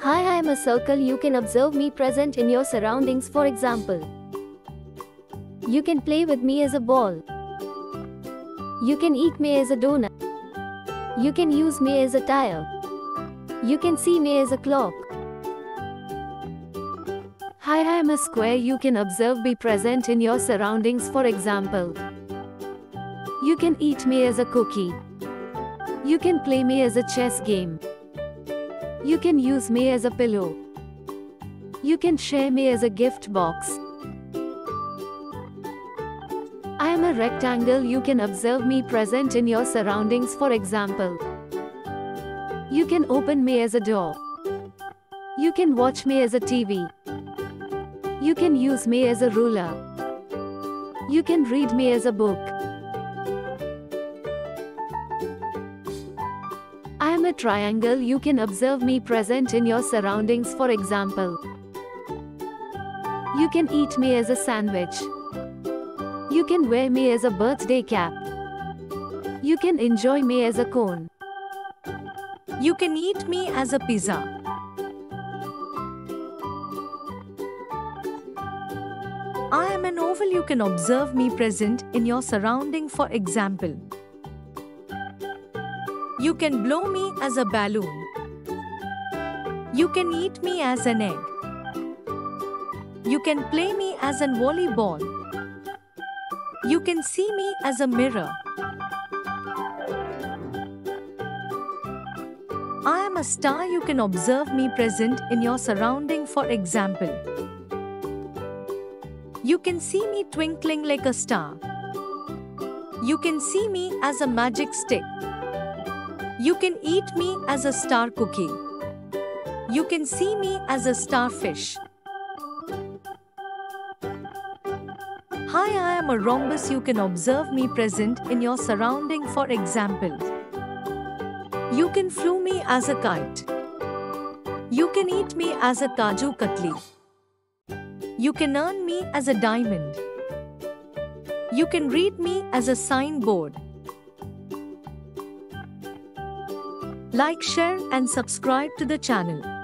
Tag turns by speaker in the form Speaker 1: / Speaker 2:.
Speaker 1: Hi, I am a circle. You can observe me present in your surroundings, for example. You can play with me as a ball. You can eat me as a donut. You can use me as a tire. You can see me as a clock. Hi, I am a square. You can observe be present in your surroundings, for example. You can eat me as a cookie. You can play me as a chess game. You can use me as a pillow. You can share me as a gift box. I am a rectangle. You can observe me present in your surroundings, for example. You can open me as a door. You can watch me as a TV. You can use me as a ruler. You can read me as a book. Am a triangle. You can observe me present in your surroundings, for example. You can eat me as a sandwich. You can wear me as a birthday cap. You can enjoy me as a cone.
Speaker 2: You can eat me as a pizza. I am an oval. You can observe me present in your surrounding, for example. You can blow me as a balloon. You can eat me as an egg. You can play me as an volleyball. You can see me as a mirror. I am a star. You can observe me present in your surrounding, for example. You can see me twinkling like a star. You can see me as a magic stick. You can eat me as a star cookie. You can see me as a starfish. Hi, I am a rhombus. You can observe me present in your surrounding, for example. You can flew me as a kite. You can eat me as a kaju katli. You can earn me as a diamond. You can read me as a signboard. Like, share and subscribe to the channel.